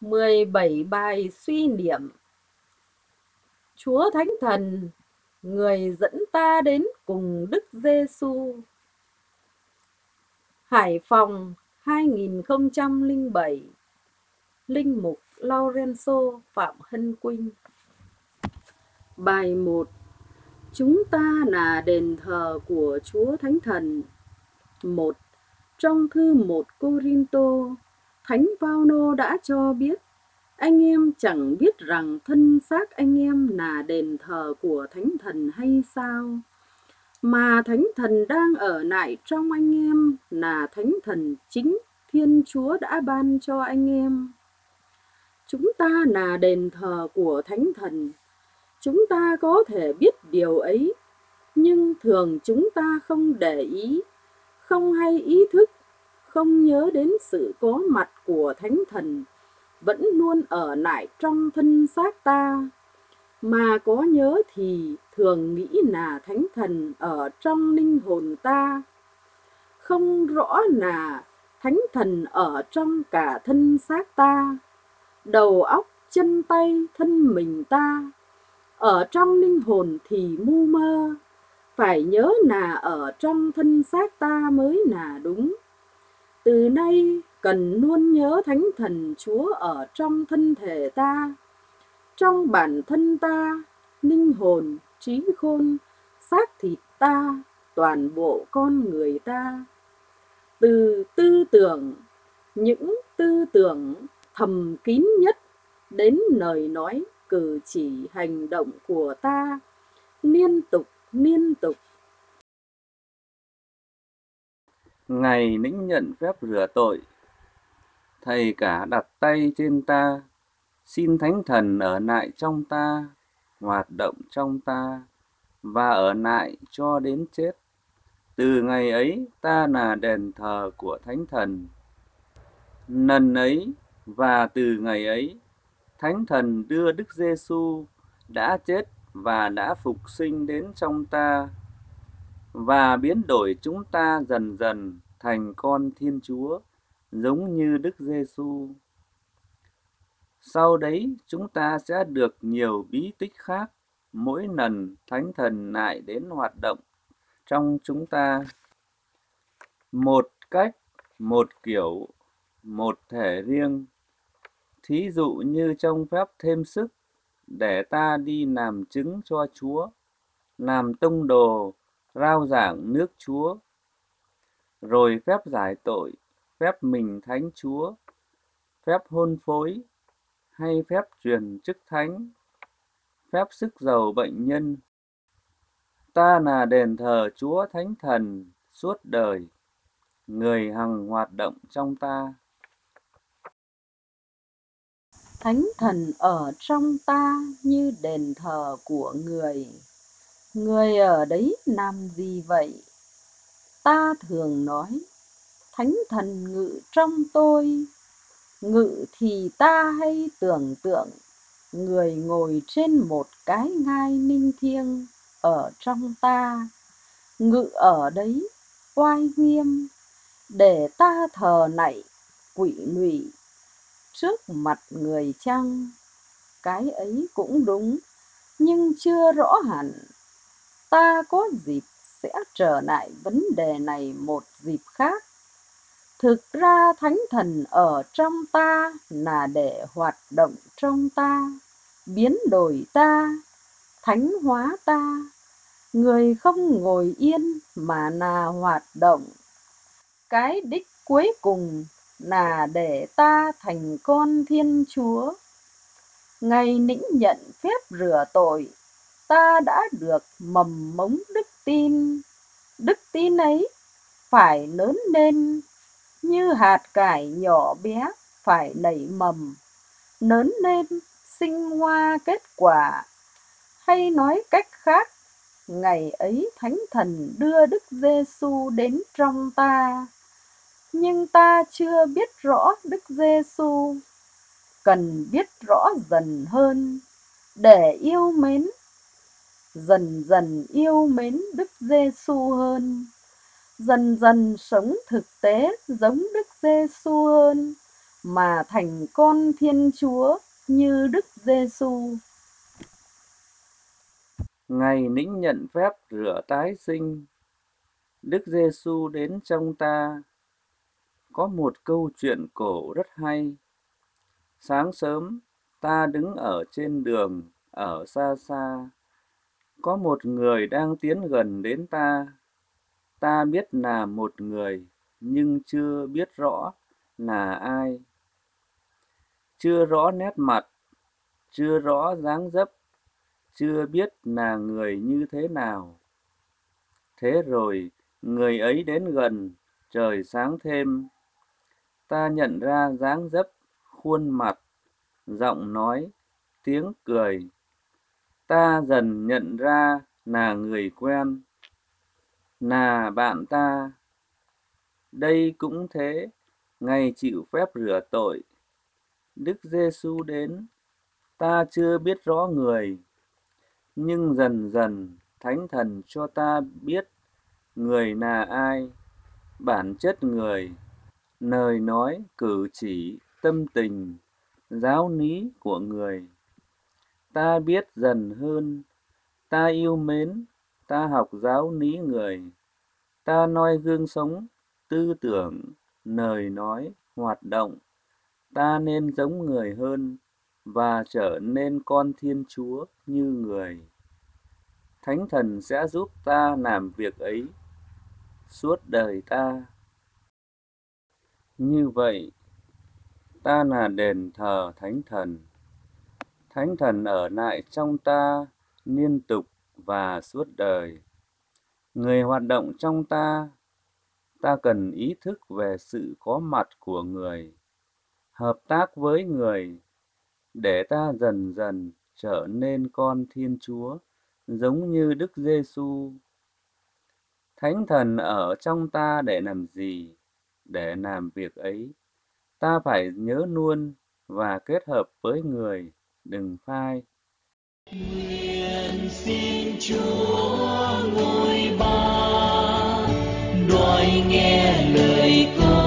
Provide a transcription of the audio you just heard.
17 bài suy niệm. Chúa Thánh Thần, người dẫn ta đến cùng Đức Giêsu. Hải Phòng 2007 Linh mục Lorenzo Phạm Hân Quynh. Bài 1 Chúng ta là đền thờ của Chúa Thánh Thần. 1. Trong thư 1 Corinto Thánh Phaolô đã cho biết anh em chẳng biết rằng thân xác anh em là đền thờ của Thánh Thần hay sao? Mà Thánh Thần đang ở lại trong anh em là Thánh Thần chính Thiên Chúa đã ban cho anh em. Chúng ta là đền thờ của Thánh Thần. Chúng ta có thể biết điều ấy, nhưng thường chúng ta không để ý, không hay ý thức không nhớ đến sự có mặt của Thánh Thần vẫn luôn ở lại trong thân xác ta. Mà có nhớ thì thường nghĩ là Thánh Thần ở trong linh hồn ta. Không rõ là Thánh Thần ở trong cả thân xác ta, đầu óc, chân tay, thân mình ta. Ở trong linh hồn thì mu mơ, phải nhớ là ở trong thân xác ta mới là đúng. Từ nay cần luôn nhớ Thánh Thần Chúa ở trong thân thể ta, trong bản thân ta, linh hồn, trí khôn, xác thịt ta, toàn bộ con người ta. Từ tư tưởng, những tư tưởng thầm kín nhất đến lời nói, cử chỉ, hành động của ta, liên tục, liên tục Ngày lĩnh nhận phép rửa tội, Thầy cả đặt tay trên ta, xin Thánh Thần ở lại trong ta, hoạt động trong ta, và ở lại cho đến chết. Từ ngày ấy ta là đền thờ của Thánh Thần. Lần ấy và từ ngày ấy, Thánh Thần đưa Đức Giêsu đã chết và đã phục sinh đến trong ta và biến đổi chúng ta dần dần thành con Thiên Chúa, giống như Đức Giêsu. Sau đấy, chúng ta sẽ được nhiều bí tích khác mỗi lần Thánh Thần lại đến hoạt động trong chúng ta. Một cách, một kiểu, một thể riêng. Thí dụ như trong phép thêm sức để ta đi làm chứng cho Chúa, làm tông đồ rao giảng nước Chúa, rồi phép giải tội, phép mình thánh Chúa, phép hôn phối, hay phép truyền chức thánh, phép sức giàu bệnh nhân. Ta là đền thờ Chúa Thánh Thần suốt đời, người hằng hoạt động trong ta. Thánh Thần ở trong ta như đền thờ của người Người ở đấy làm gì vậy? Ta thường nói, Thánh thần ngự trong tôi, ngự thì ta hay tưởng tượng người ngồi trên một cái ngai ninh thiêng ở trong ta, ngự ở đấy oai nghiêm, để ta thờ nạy quỷ nhụy trước mặt người chăng? Cái ấy cũng đúng, nhưng chưa rõ hẳn ta có dịp sẽ trở lại vấn đề này một dịp khác. Thực ra thánh thần ở trong ta là để hoạt động trong ta, biến đổi ta, thánh hóa ta. Người không ngồi yên mà là hoạt động. Cái đích cuối cùng là để ta thành con thiên chúa. Ngày lĩnh nhận phép rửa tội, ta đã được mầm mống đức tin, đức tin ấy phải lớn lên như hạt cải nhỏ bé phải nảy mầm, lớn lên sinh hoa kết quả. Hay nói cách khác, ngày ấy thánh thần đưa đức giêsu đến trong ta, nhưng ta chưa biết rõ đức giêsu cần biết rõ dần hơn để yêu mến dần dần yêu mến Đức Giêsu hơn, dần dần sống thực tế giống Đức Giêsu hơn mà thành con Thiên Chúa như Đức Giêsu. Ngày nĩnh nhận phép rửa tái sinh, Đức Giêsu đến trong ta. Có một câu chuyện cổ rất hay. Sáng sớm, ta đứng ở trên đường, ở xa xa. Có một người đang tiến gần đến ta. Ta biết là một người, nhưng chưa biết rõ là ai. Chưa rõ nét mặt, chưa rõ dáng dấp, chưa biết là người như thế nào. Thế rồi, người ấy đến gần, trời sáng thêm. Ta nhận ra dáng dấp, khuôn mặt, giọng nói, tiếng cười. Ta dần nhận ra là người quen, là bạn ta. Đây cũng thế, ngày chịu phép rửa tội. Đức Giêsu đến, ta chưa biết rõ người, nhưng dần dần Thánh Thần cho ta biết người là ai, bản chất người, lời nói, cử chỉ, tâm tình, giáo lý của người. Ta biết dần hơn, ta yêu mến, ta học giáo lý người, ta noi gương sống, tư tưởng, lời nói, hoạt động, ta nên giống người hơn và trở nên con Thiên Chúa như người. Thánh Thần sẽ giúp ta làm việc ấy suốt đời ta. Như vậy, ta là đền thờ Thánh Thần. Thánh Thần ở lại trong ta liên tục và suốt đời. Người hoạt động trong ta, ta cần ý thức về sự có mặt của người, hợp tác với người, để ta dần dần trở nên con Thiên Chúa, giống như Đức Giêsu Thánh thần ở trong ta để làm gì? Để làm việc ấy, ta phải nhớ luôn và kết hợp với người, đừng phai. Nguyện xin Chúa ngôi ba, đòi nghe lời con.